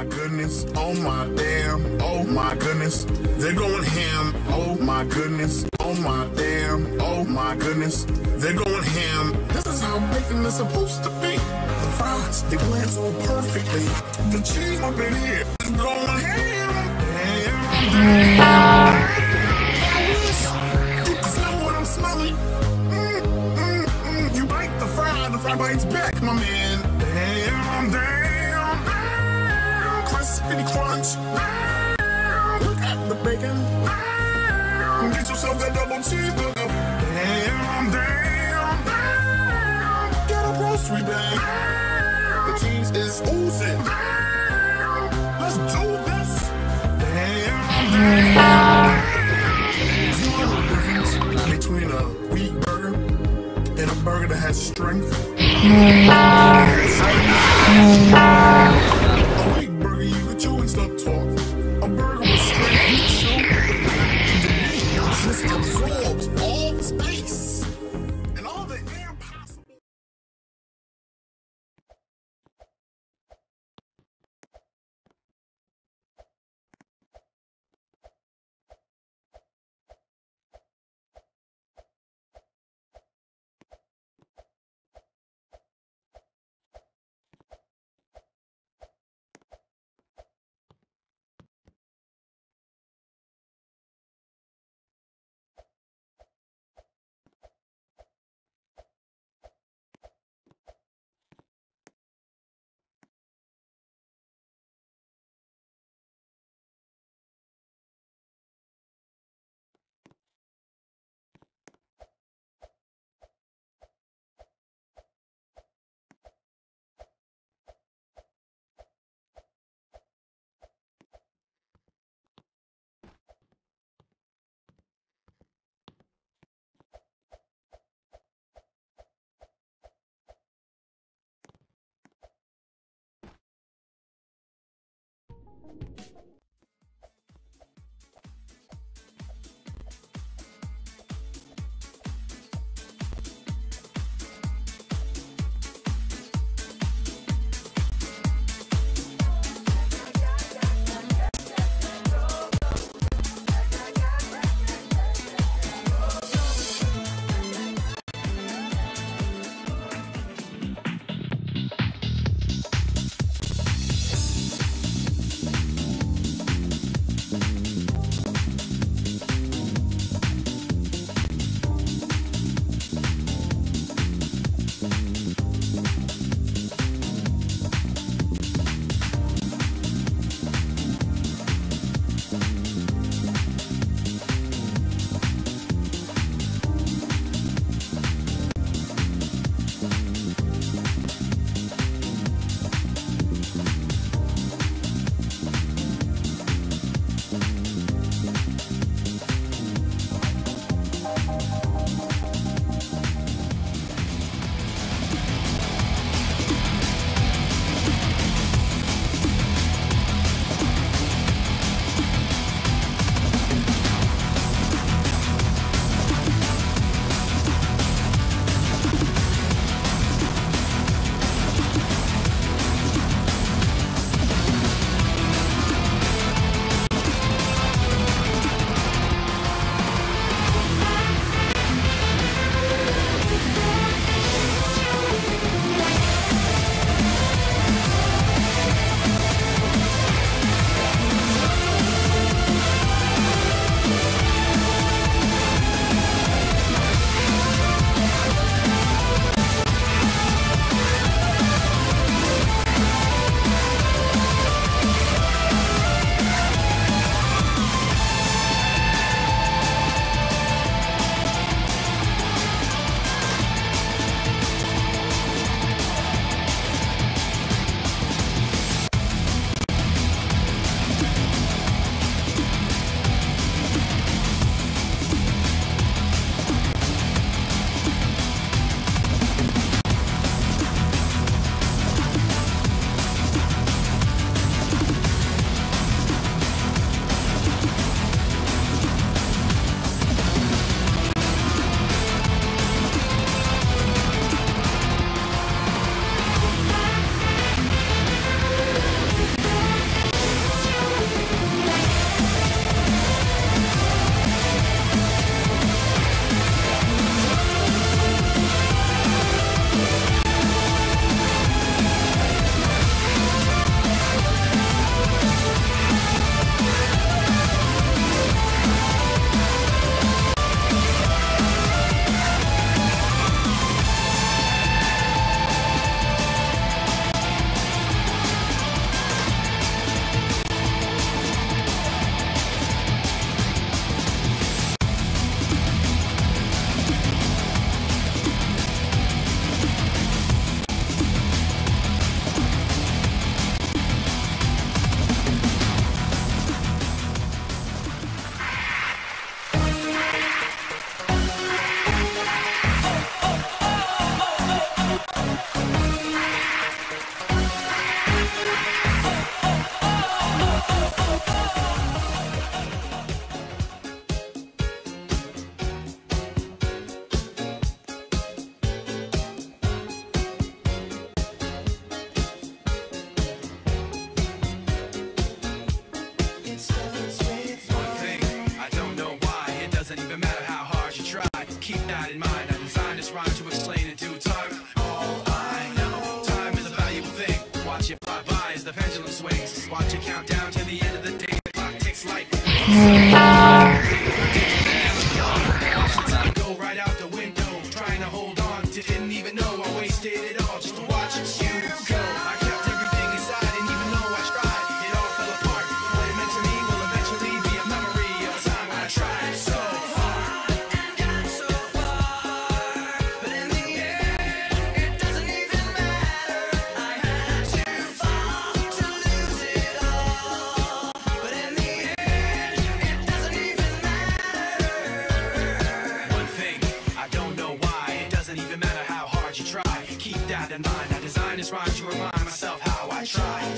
my goodness, oh my damn, oh my goodness. They're going ham, oh my goodness, oh my damn, oh my goodness. They're going ham. This is how bacon is supposed to be. The fries, they blend so perfectly. The cheese up in here is going ham. Smelling. Mm, mm, mm. You bite the fry, the fry bites back, my man. Damn, damn, yourself cheeseburger. Damn, damn, damn. Get a grocery bag. Damn. The cheese is oozing. Damn. Let's do this. Damn, damn. Difference between a wheat burger and a burger that has strength? as the pendulum swings. Watch it count down to the end of the day. The clock ticks like. Hmm. mind. I design this rhyme to remind myself how I try.